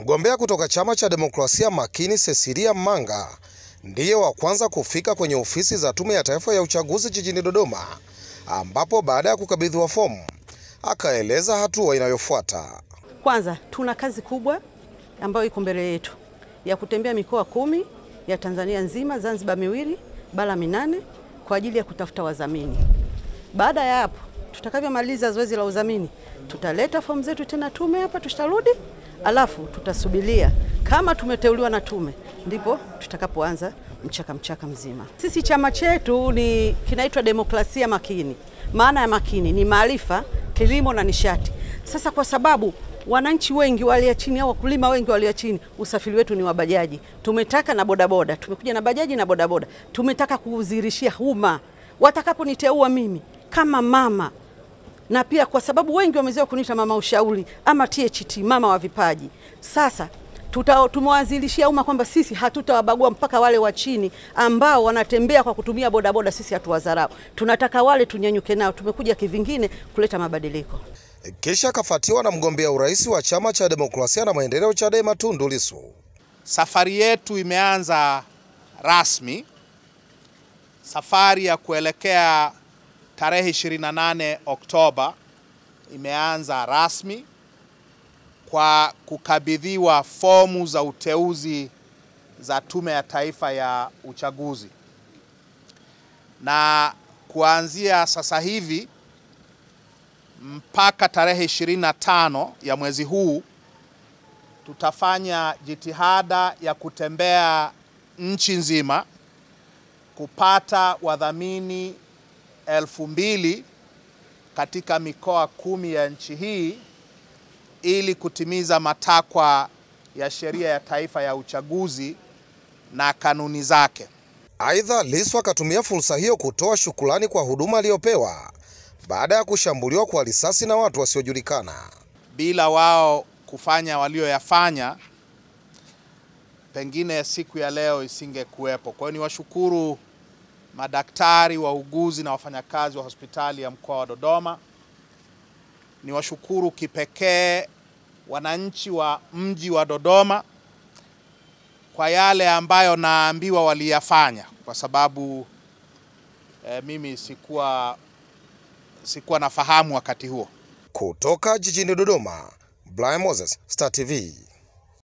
Mgombea kutoka chama cha demokrasia makini Cecilia Manga ndiye wa kwanza kufika kwenye ofisi za Tume ya Taifa ya Uchaguzi jijini Dodoma, ambapo baada ya kukabidhiwa fomu akaeleza hatua inayofuata. Kwanza tuna kazi kubwa ambayo iko mbele yetu ya kutembea mikoa kumi ya Tanzania nzima, Zanzibar miwili, bara minane kwa ajili ya kutafuta wadhamini. Baada ya hapo, tutakavyomaliza zoezi la udhamini, tutaleta fomu zetu tena tume hapa, tutarudi alafu tutasubilia kama tumeteuliwa na tume, ndipo tutakapoanza mchaka mchaka mzima. Sisi chama chetu ni kinaitwa demokrasia makini. Maana ya makini ni maarifa, kilimo na nishati. Sasa kwa sababu wananchi wengi walia chini au wakulima wengi walia chini, usafiri wetu ni wa bajaji. Tumetaka na bodaboda, tumekuja na bajaji na bodaboda, tumetaka kuuzirishia umma watakaponiteua mimi kama mama na pia kwa sababu wengi wamezoea kuniita mama ushauri ama THT, mama wa vipaji. Sasa tumewazilishia umma kwamba sisi hatutawabagua mpaka wale wa chini ambao wanatembea kwa kutumia bodaboda, sisi hatuwadharau. Tunataka wale tunyanyuke nao, tumekuja kivingine kuleta mabadiliko. Kisha akafuatiwa na mgombea urais wa chama cha demokrasia na maendeleo Chadema Tundu Lissu. Safari yetu imeanza rasmi, safari ya kuelekea tarehe 28 Oktoba imeanza rasmi kwa kukabidhiwa fomu za uteuzi za Tume ya Taifa ya Uchaguzi, na kuanzia sasa hivi mpaka tarehe 25 ya mwezi huu tutafanya jitihada ya kutembea nchi nzima kupata wadhamini elfu mbili katika mikoa kumi ya nchi hii ili kutimiza matakwa ya sheria ya taifa ya uchaguzi na kanuni zake. Aidha, Lissu akatumia fursa hiyo kutoa shukrani kwa huduma aliyopewa baada ya kushambuliwa kwa risasi na watu wasiojulikana. Bila wao kufanya walioyafanya, pengine siku ya leo isingekuwepo. Kwa hiyo niwashukuru madaktari, wauguzi na wafanyakazi wa hospitali ya mkoa wa Dodoma. Ni washukuru kipekee wananchi wa mji wa Dodoma kwa yale ambayo naambiwa waliyafanya, kwa sababu eh, mimi sikuwa sikuwa nafahamu wakati huo. Kutoka jijini Dodoma, Brian Moses, Star TV.